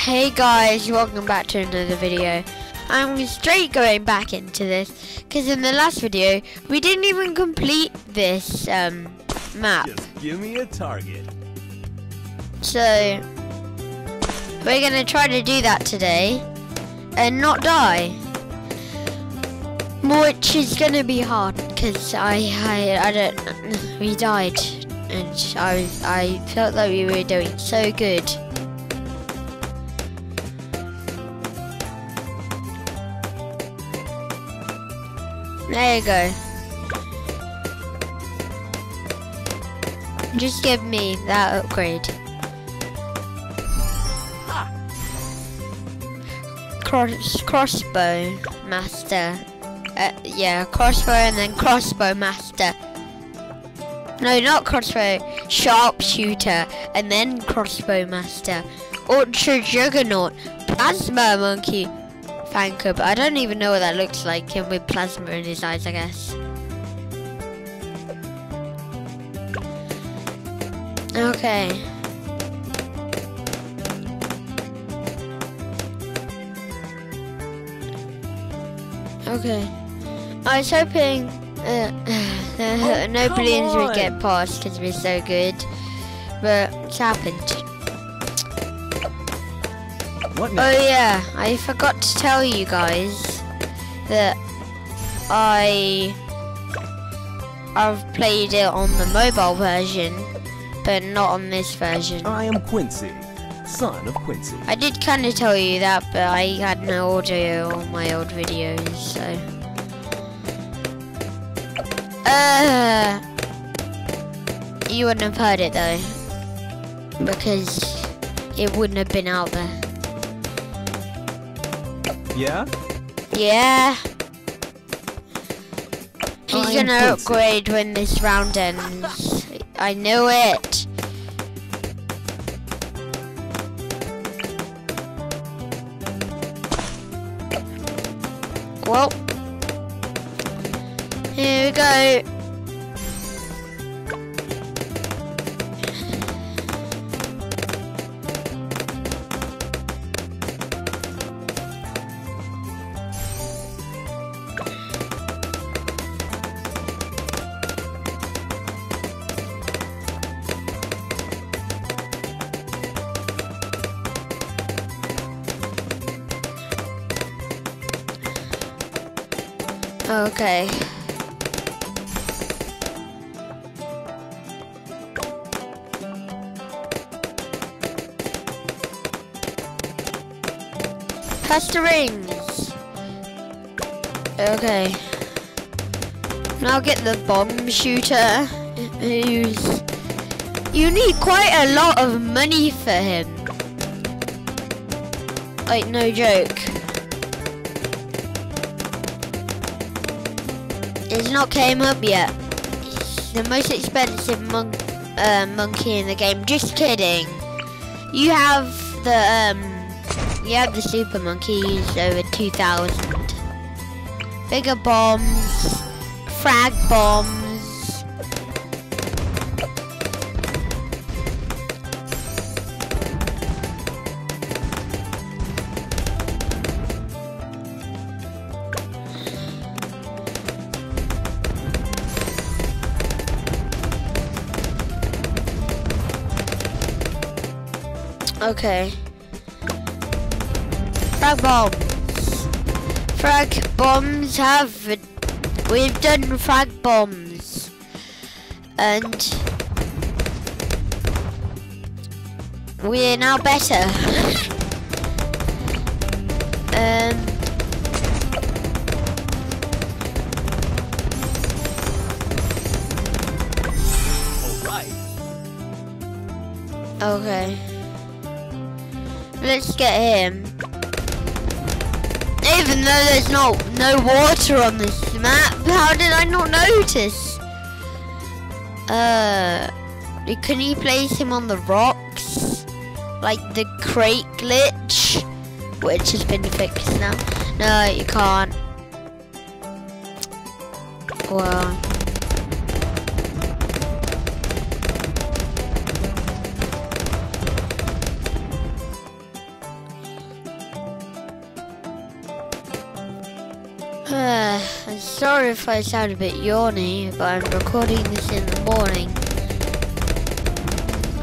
Hey guys, welcome back to another video. I'm straight going back into this because in the last video we didn't even complete this um, map. Just give me a target. So we're gonna try to do that today and not die. Which is gonna be hard because I, I I don't we died and I I felt like we were doing so good. There you go. Just give me that upgrade. Cross crossbow master. Uh, yeah, crossbow and then crossbow master. No, not crossbow. Sharpshooter and then crossbow master. Ultra juggernaut. Plasma monkey. Fanker, but I don't even know what that looks like him with plasma in his eyes, I guess. Okay. Okay. I was hoping uh, Oh, no balloons would get past because we're so good, but it's happened. What Oh yeah, I forgot to tell you guys that I I've played it on the mobile version, but not on this version. I am Quincy, son of Quincy. I did kind of tell you that, but I had no audio on my old videos, so. Uh, you wouldn't have heard it though, because it wouldn't have been out there. Yeah? Yeah. He's I am gonna upgrade when this round ends. I know it. Well, here we go. Okay. Press the rings. Okay. Now get the bomb shooter. You need quite a lot of money for him. Like no joke. It's not came up yet. He's the most expensive mon- uh, monkey in the game. Just kidding. You have the um, you have the super monkeys over 2,000. Bigger bombs, frag bombs. Okay. Frag bombs. Frag bombs have. We've done frag bombs. And. We're now better. um. Okay. Let's get him. Even though there's no no water on this map, how did I not notice? Uh, can you place him on the rocks, like the crate glitch, which has been fixed now? No, you can't. Well. I'm sorry if I sound a bit yawny, but I'm recording this in the morning.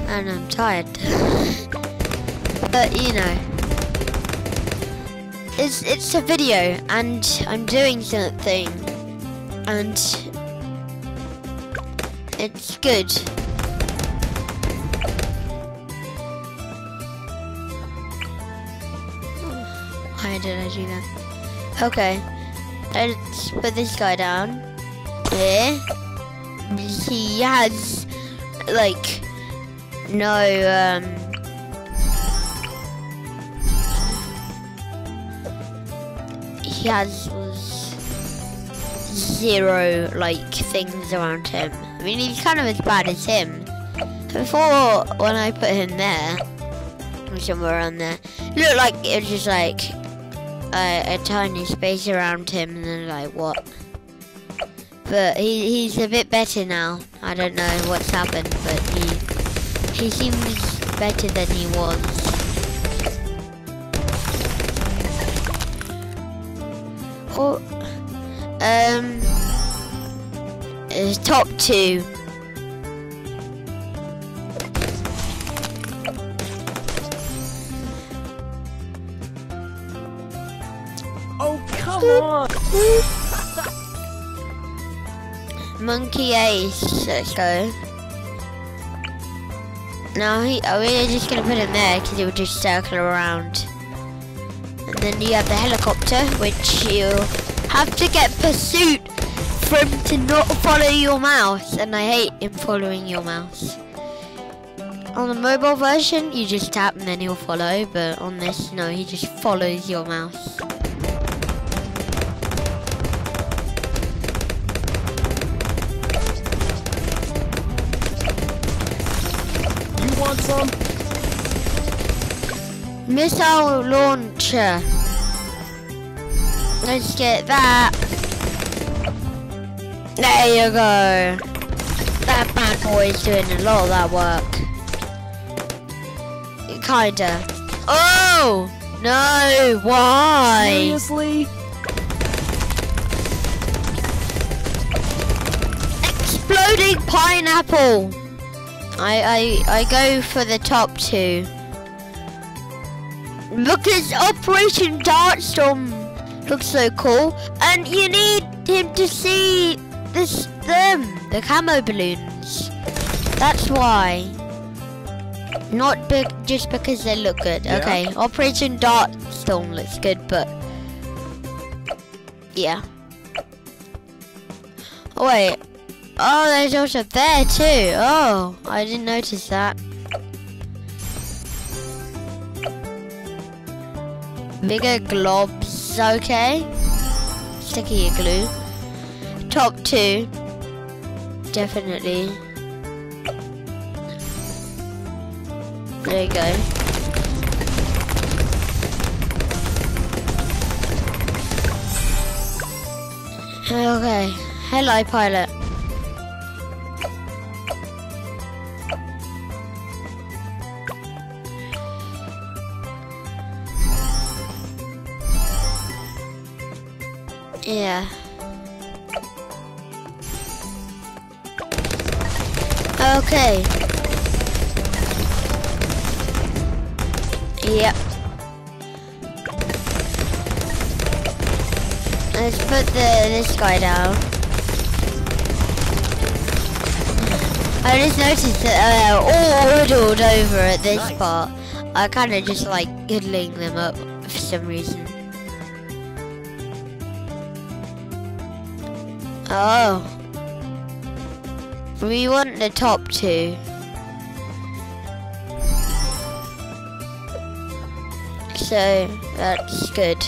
And I'm tired. but you know. It's it's a video and I'm doing something and it's good. Why did I do that? Okay. Let's put this guy down. Here. He has like no um he has zero like things around him. I mean he's kind of as bad as him. Before when I put him there somewhere around there, it looked like it was just like a, a tiny space around him and then like what? But he, he's a bit better now. I don't know what's happened, but he he seems better than he was. Oh, um, top two. Monkey Ace, let's go. No, he, oh, we're just gonna put him there because he will just circle around. And then you have the helicopter, which you have to get pursuit for him to not follow your mouse. And I hate him following your mouse. On the mobile version, you just tap and then he'll follow, but on this, no, he just follows your mouse. Want some? Missile launcher. Let's get that. There you go. That bad boy is doing a lot of that work. Kinda. Oh! No! Why? Seriously? Exploding pineapple! I, I, I go for the top two. Look Because Operation Dartstorm looks so cool, and you need him to see this them, the camo balloons. That's why. Not be just because they look good. Yeah. Okay, Operation Dartstorm looks good, but yeah. Oh, wait. Oh, there's also there too. Oh, I didn't notice that. Bigger globs, okay. Sticky glue. Top two. Definitely. There you go. Okay. Hello, pilot. Let's put the this guy down. I just noticed that uh, all huddled over at this Nice. part. I kind of just like huddling them up for some reason. Oh. We want the top two. So, that's good.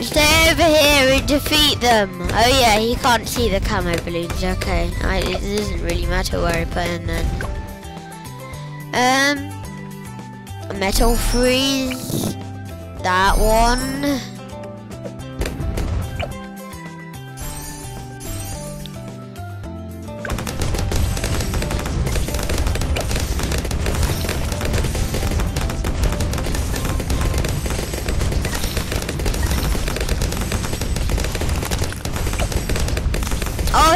Stay over here and defeat them. Oh yeah, he can't see the camo balloons. Okay, I, it doesn't really matter where I put him then. Um, metal freeze. That one.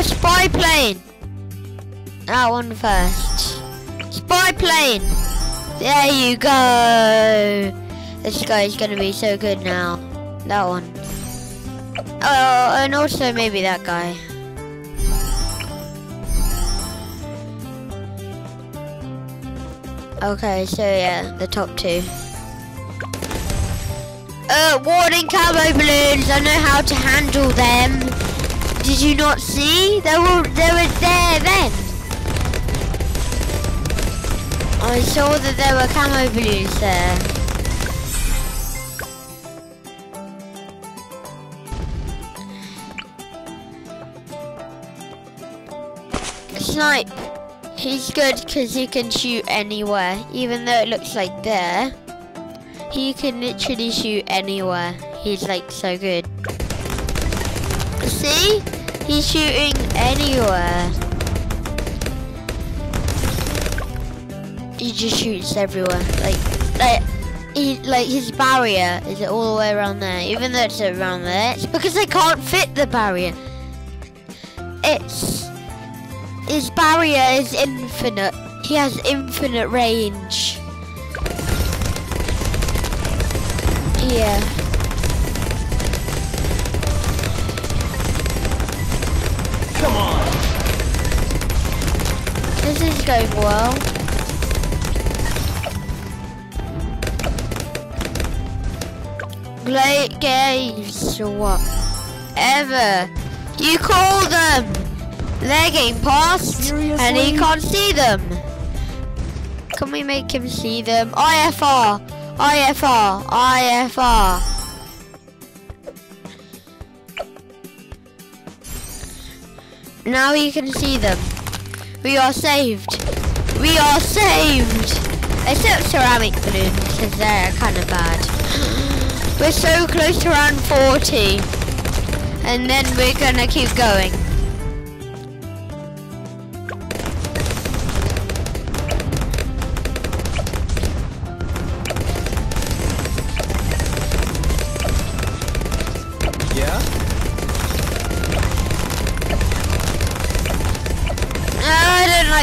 Spy plane. That one first. Spy plane. There you go. This guy's gonna be so good now. That one. Oh, and also maybe that guy. Okay, so yeah, the top two. Uh, warning camo balloons. I know how to handle them. Did you not see? They were they were there then. I saw that there were camo balloons there. Snipe. He's good because he can shoot anywhere, even though it looks like there. He can literally shoot anywhere. He's like so good. See? He's shooting anywhere. He just shoots everywhere. Like, like, he, like his barrier is all the way around there. Even though it's around there, it's because they can't fit the barrier. It's his barrier is infinite. He has infinite range. Yeah. This is going well. Great games, whatever. You call them. They're getting past, and he can't see them. Can we make him see them? IFR, IFR, IFR. Now you can see them. We are saved. We are saved. Except ceramic balloons, because they're kind of bad. We're so close to round 40. And then we're gonna keep going.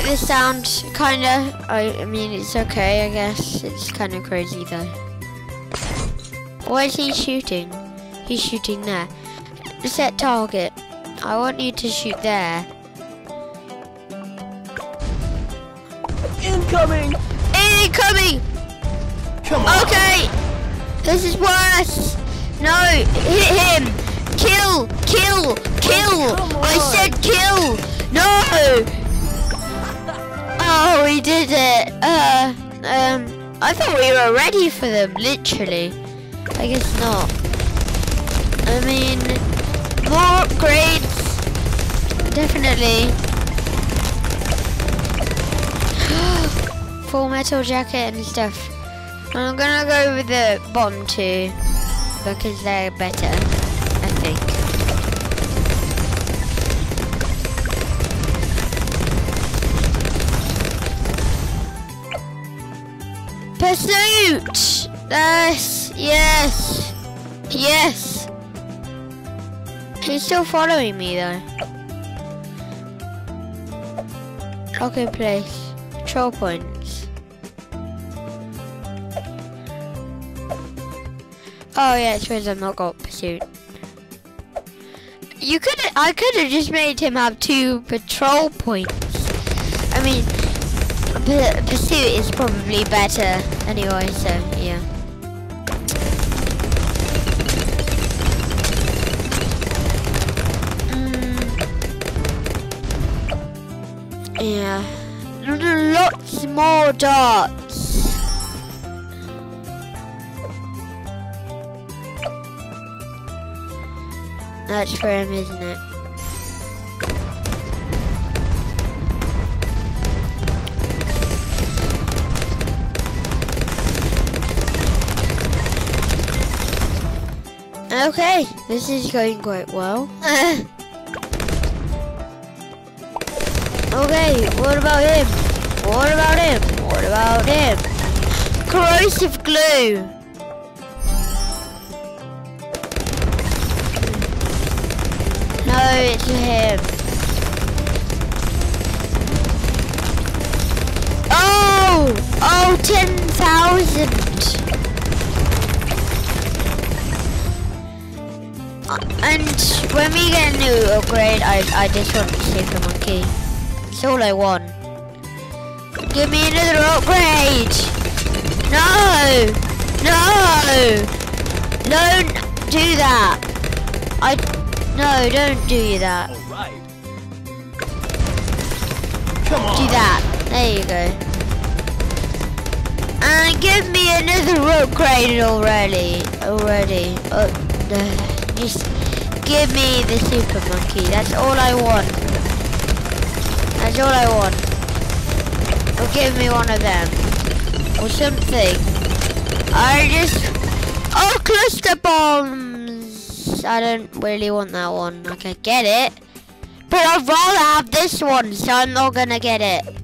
I don't like this sound. Kinda. I, I mean, it's okay, I guess. It's kind of crazy though. Why is he shooting? He's shooting there. Set target. I want you to shoot there. Incoming! Incoming! Come on! Okay! This is worse! No! Hit him! Kill! Kill! Kill! I said kill! No! Oh, we did it! Uh, um, I thought we were ready for them, literally. I guess not. I mean, more upgrades. Definitely. Full metal jacket and stuff. I'm gonna go with the bomb too, because they're better, Pursuit! Yes, yes, yes. He's still following me though. Okay, place. Patrol points. Oh yeah, it's because I've not got pursuit. You could I could have just made him have two patrol points. I mean, pursuit is probably better anyway, so yeah. Mm. Yeah. Lots more darts. That's for him, isn't it? Okay, this is going quite well. okay, what about him? What about him? What about him? Corrosive glue! No, it's him. Oh! Oh, 10,000! And when we get a new upgrade, I, I just want the super monkey. That's all I want. Give me another upgrade! No! No! Don't do that! I... No, don't do that. All right. Come on. Do that. There you go. And give me another upgrade already. Already. Uh, uh, just give me the super monkey. That's all I want. That's all I want. Or give me one of them. Or something. I just... Oh, cluster bombs! I don't really want that one. I can get it. But I'd rather have this one, so I'm not gonna get it.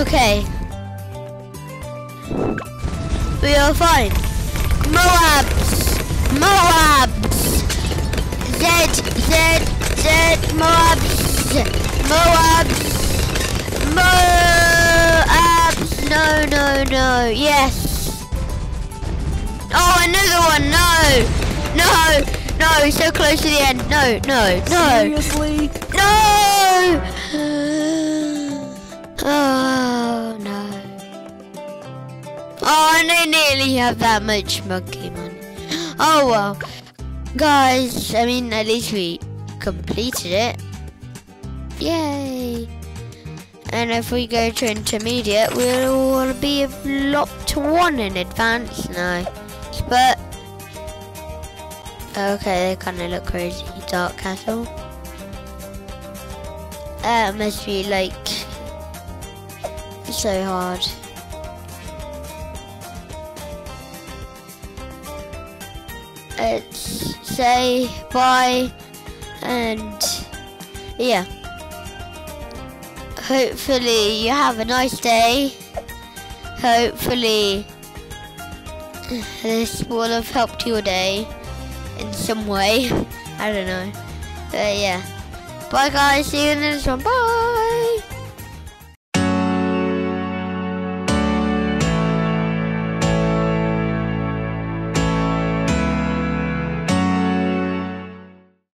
Okay. We are fine. Moabs! Moabs! Z, Z, Z, Moabs! Moabs! Moabs! No, no, no. Yes. Oh, another one. No. No. No, so close to the end. No, no, no. Seriously? No! Oh Oh, I nearly have that much monkey money. Oh well. Guys, I mean, at least we completed it. Yay! And if we go to intermediate, we'll be a lot to one in advance now. But, okay, they kind of look crazy. Dark Castle. That must be like so hard. Let's say bye and yeah. Hopefully you have a nice day. Hopefully this will have helped your day in some way. I don't know. But yeah. Bye guys, see you in the next one. Bye!